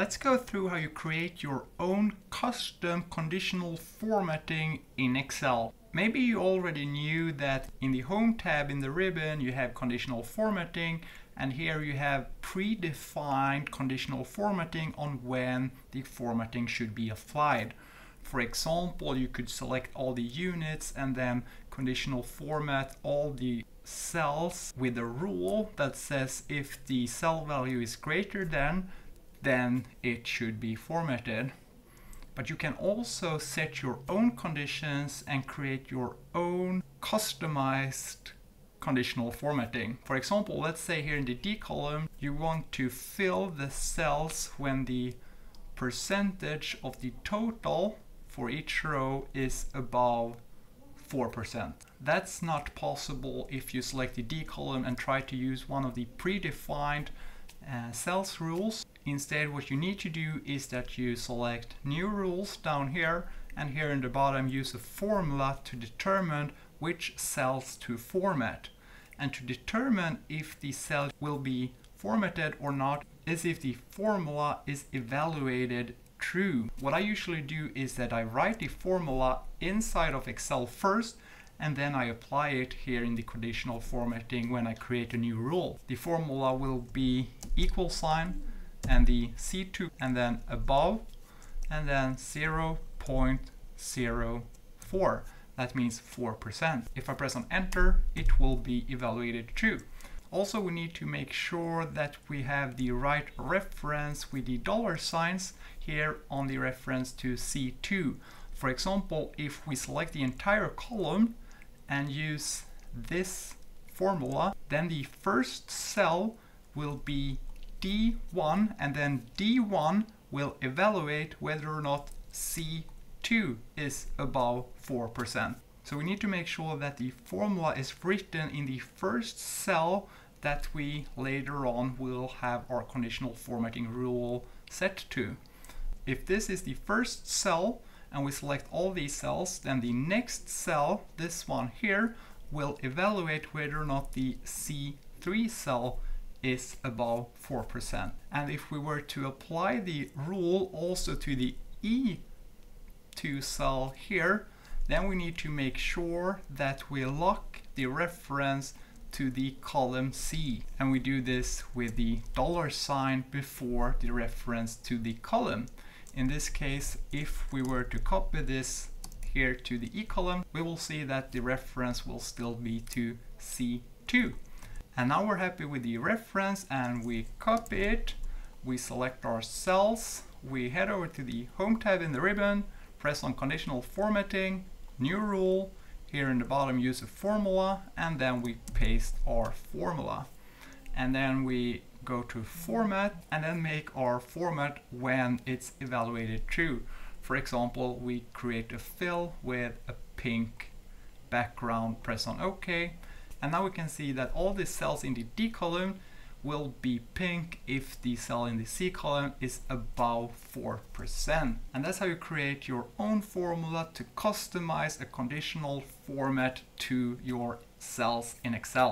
Let's go through how you create your own custom conditional formatting in Excel. Maybe you already knew that in the Home tab in the ribbon you have conditional formatting and here you have predefined conditional formatting on when the formatting should be applied. For example, you could select all the units and then conditional format all the cells with a rule that says if the cell value is greater than then it should be formatted. But you can also set your own conditions and create your own customized conditional formatting. For example, let's say here in the D column, you want to fill the cells when the percentage of the total for each row is above 4%. That's not possible if you select the D column and try to use one of the predefined uh, cells rules. Instead, what you need to do is that you select new rules down here and here in the bottom use a formula to determine which cells to format. And to determine if the cell will be formatted or not is if the formula is evaluated true. What I usually do is that I write the formula inside of Excel first and then I apply it here in the conditional formatting when I create a new rule. The formula will be equal sign and the C2 and then above and then 0.04. That means 4%. If I press on enter, it will be evaluated true. Also, we need to make sure that we have the right reference with the dollar signs here on the reference to C2. For example, if we select the entire column and use this formula, then the first cell will be D1 and then D1 will evaluate whether or not C2 is above 4%. So we need to make sure that the formula is written in the first cell that we later on will have our conditional formatting rule set to. If this is the first cell, and we select all these cells, then the next cell, this one here, will evaluate whether or not the C3 cell is above 4%. And if we were to apply the rule also to the E2 cell here, then we need to make sure that we lock the reference to the column C. And we do this with the dollar sign before the reference to the column. In this case, if we were to copy this here to the E column, we will see that the reference will still be to C2. And now we're happy with the reference and we copy it. We select our cells. We head over to the Home tab in the ribbon, press on Conditional Formatting, New Rule. Here in the bottom use a formula and then we paste our formula. And then we go to format and then make our format when it's evaluated true. For example, we create a fill with a pink background, press on OK, and now we can see that all the cells in the D column will be pink if the cell in the C column is above 4%. And that's how you create your own formula to customize a conditional format to your cells in Excel.